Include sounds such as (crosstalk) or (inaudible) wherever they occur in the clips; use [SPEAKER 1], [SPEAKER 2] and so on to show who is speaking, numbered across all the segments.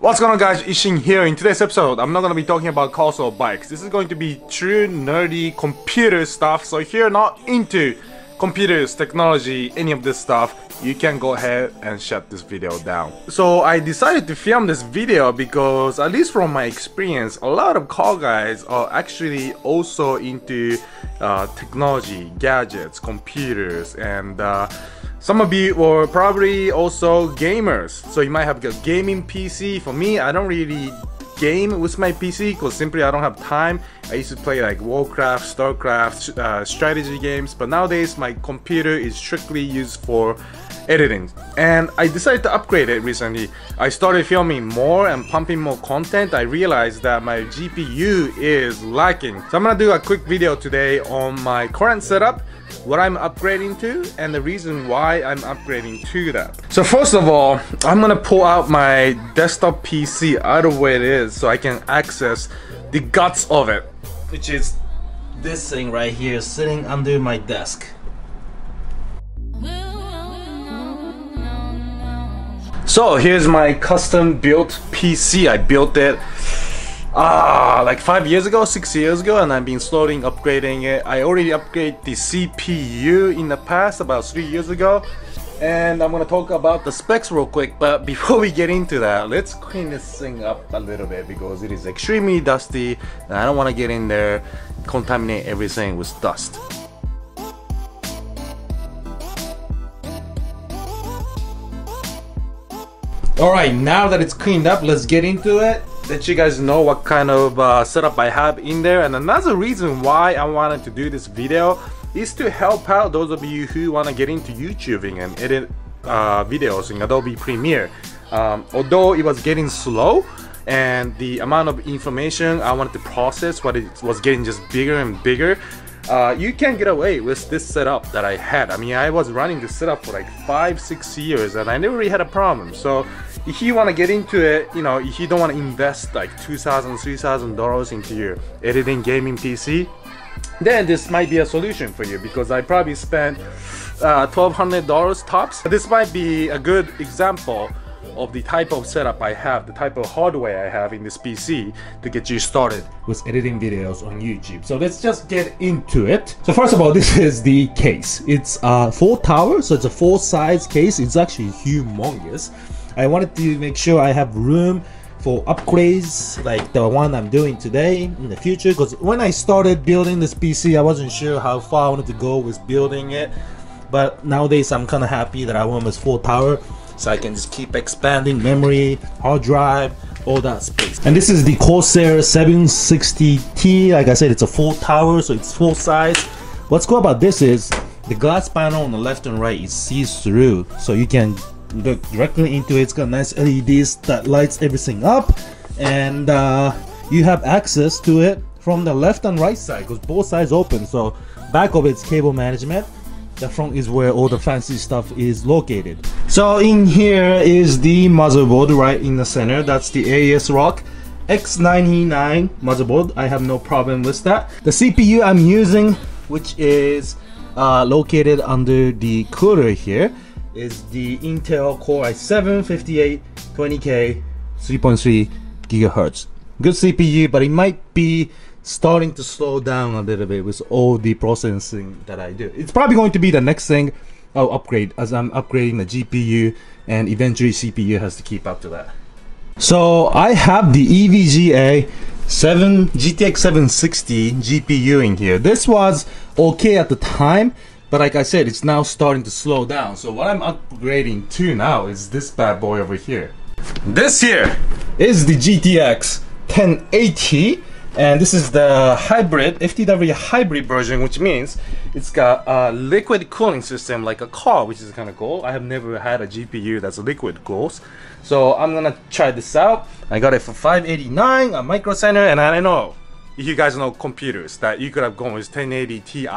[SPEAKER 1] What's going on guys, Ishin here. In today's episode, I'm not going to be talking about cars or bikes. This is going to be true nerdy computer stuff. So if you're not into computers, technology, any of this stuff, you can go ahead and shut this video down. So I decided to film this video because at least from my experience, a lot of car guys are actually also into uh, technology, gadgets, computers, and uh, some of you were probably also gamers, so you might have a gaming PC. For me, I don't really game with my PC because simply I don't have time. I used to play like Warcraft, Starcraft, uh, strategy games, but nowadays my computer is strictly used for editing. And I decided to upgrade it recently. I started filming more and pumping more content. I realized that my GPU is lacking. So I'm gonna do a quick video today on my current setup what I'm upgrading to and the reason why I'm upgrading to that. So first of all, I'm gonna pull out my desktop PC out of where it is so I can access the guts of it, which is this thing right here sitting under my desk. So here's my custom built PC. I built it ah like five years ago six years ago and I've been slowly upgrading it. I already upgraded the CPU in the past about three years ago. And I'm gonna talk about the specs real quick but (laughs) before we get into that let's clean this thing up a little bit because it is extremely dusty and I don't want to get in there contaminate everything with dust. Alright, now that it's cleaned up, let's get into it let you guys know what kind of uh, setup I have in there and another reason why I wanted to do this video is to help out those of you who want to get into YouTubing and edit uh, videos in Adobe Premiere um, although it was getting slow and the amount of information I wanted to process what it was getting just bigger and bigger uh, you can get away with this setup that I had. I mean, I was running this setup for like five, six years and I never really had a problem. So if you want to get into it, you know, if you don't want to invest like $2,000, $3,000 into your editing gaming PC, then this might be a solution for you because I probably spent uh, $1,200 tops. This might be a good example of the type of setup I have, the type of hardware I have in this PC to get you started with editing videos on YouTube. So let's just get into it. So first of all, this is the case. It's a full tower, so it's a full size case. It's actually humongous. I wanted to make sure I have room for upgrades like the one I'm doing today in the future because when I started building this PC I wasn't sure how far I wanted to go with building it but nowadays I'm kind of happy that I with full tower so I can just keep expanding memory, hard drive, all that space. And this is the Corsair 760T. Like I said, it's a full tower, so it's full size. What's cool about this is the glass panel on the left and right is sees through, so you can look directly into it. It's got nice LEDs that lights everything up, and uh, you have access to it from the left and right side because both sides open. So back of it's cable management the front is where all the fancy stuff is located. So in here is the motherboard right in the center. That's the ASRock X99 motherboard. I have no problem with that. The CPU I'm using, which is uh, located under the cooler here, is the Intel Core i7 5820K 3.3 gigahertz. Good CPU, but it might be starting to slow down a little bit with all the processing that I do. It's probably going to be the next thing I'll upgrade as I'm upgrading the GPU and eventually CPU has to keep up to that. So I have the EVGA 7 GTX 760 GPU in here. This was okay at the time, but like I said, it's now starting to slow down. So what I'm upgrading to now is this bad boy over here. This here is the GTX 1080 and this is the hybrid FTW hybrid version which means it's got a liquid cooling system like a car which is kind of cool I have never had a GPU that's liquid cools so I'm gonna try this out I got it for 589 a Micro Center and I don't know you guys know computers that you could have gone with 1080 Ti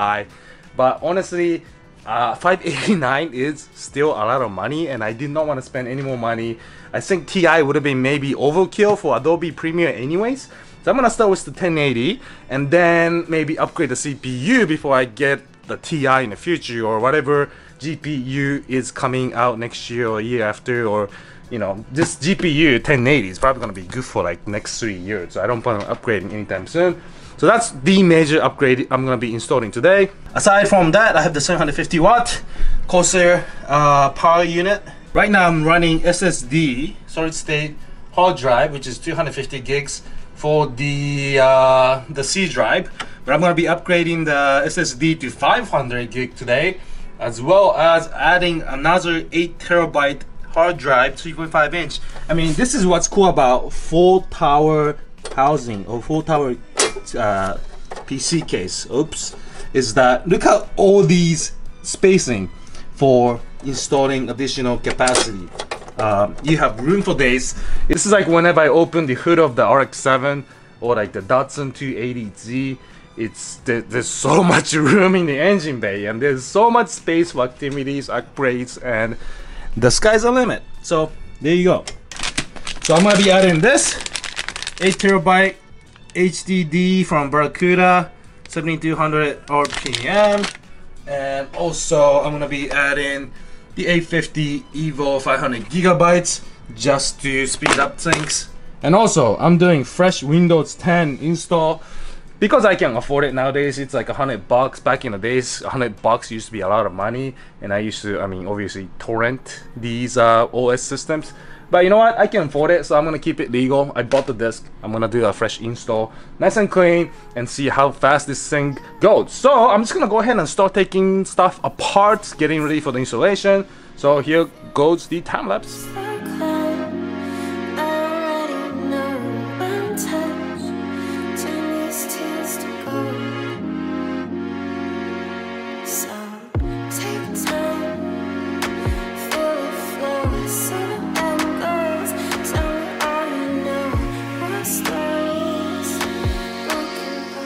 [SPEAKER 1] but honestly uh, 589 (laughs) is still a lot of money and I did not want to spend any more money I think Ti would have been maybe overkill for Adobe Premiere anyways so I'm gonna start with the 1080 and then maybe upgrade the CPU before I get the TI in the future or whatever GPU is coming out next year or year after or you know, this GPU 1080 is probably gonna be good for like next three years. So I don't plan on upgrading anytime soon. So that's the major upgrade I'm gonna be installing today. Aside from that, I have the 750 watt Corsair uh, power unit. Right now I'm running SSD, solid state hard drive, which is 250 gigs for the uh, the C drive. But I'm gonna be upgrading the SSD to 500 gig today, as well as adding another 8 terabyte hard drive, 3.5 inch. I mean, this is what's cool about full tower housing or full tower uh, PC case. Oops, is that look at all these spacing for installing additional capacity. Um, you have room for days. This is like whenever I open the hood of the RX-7 or like the Datsun 280Z, it's there's so (laughs) much room in the engine bay and there's so much space for activities, upgrades, and the sky's the limit. So there you go. So I'm gonna be adding this 8 terabyte HDD from Barracuda 7200 RPM and also I'm gonna be adding the 850 Evo 500 gigabytes just to speed up things. And also I'm doing fresh Windows 10 install. Because I can afford it nowadays it's like a hundred bucks. Back in the days a hundred bucks used to be a lot of money. And I used to I mean obviously torrent these uh, OS systems but you know what? I can afford it, so I'm gonna keep it legal. I bought the disc. I'm gonna do a fresh install, nice and clean, and see how fast this thing goes. So I'm just gonna go ahead and start taking stuff apart, getting ready for the installation. So here goes the time lapse.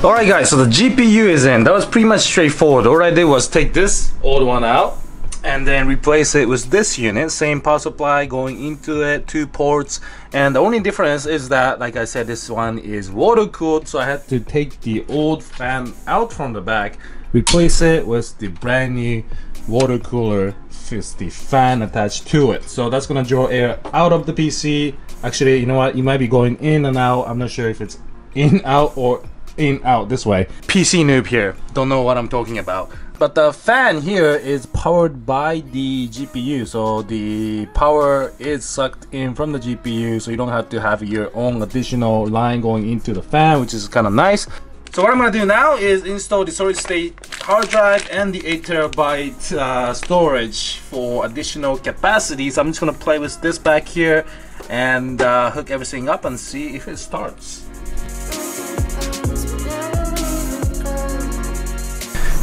[SPEAKER 1] Alright guys, so the GPU is in. That was pretty much straightforward. All I did was take this old one out and then replace it with this unit. Same power supply going into it, two ports. And the only difference is that, like I said, this one is water cooled. So I had to take the old fan out from the back, replace it with the brand new water cooler with the fan attached to it. So that's gonna draw air out of the PC. Actually, you know what? You might be going in and out. I'm not sure if it's in, out, or in out this way. PC noob here, don't know what I'm talking about. But the fan here is powered by the GPU, so the power is sucked in from the GPU, so you don't have to have your own additional line going into the fan, which is kind of nice. So what I'm gonna do now is install the solid state hard drive and the 8 terabyte uh, storage for additional capacity. So I'm just gonna play with this back here and uh, hook everything up and see if it starts.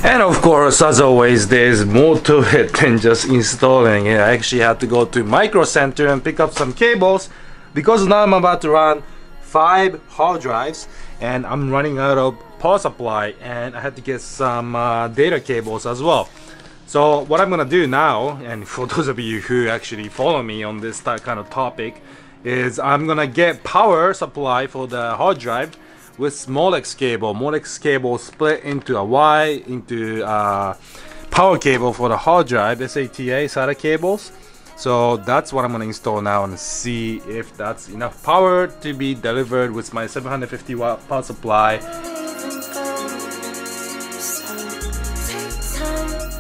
[SPEAKER 1] And of course, as always, there's more to it (laughs) than just installing it. I actually had to go to Micro Center and pick up some cables because now I'm about to run five hard drives and I'm running out of power supply and I had to get some uh, data cables as well. So what I'm gonna do now, and (laughs) for those of you who actually follow me on this kind of topic, is I'm gonna get power supply for the hard drive with Molex cable. Molex cable split into a Y into a power cable for the hard drive, SATA SATA cables. So that's what I'm gonna install now and see if that's enough power to be delivered with my 750 watt power supply.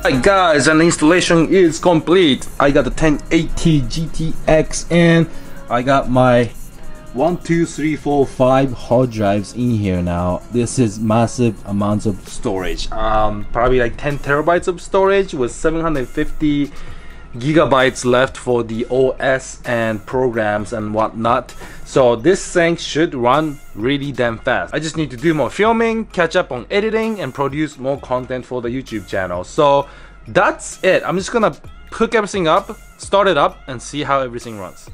[SPEAKER 1] Alright guys, and the installation is complete. I got the 1080 GTX and I got my one two three four five hard drives in here now. This is massive amounts of storage. Um probably like 10 terabytes of storage with 750 gigabytes left for the os and programs and whatnot. So this thing should run really damn fast. I just need to do more filming catch up on editing and produce more content for the youtube channel. So that's it. I'm just gonna hook everything up start it up and see how everything runs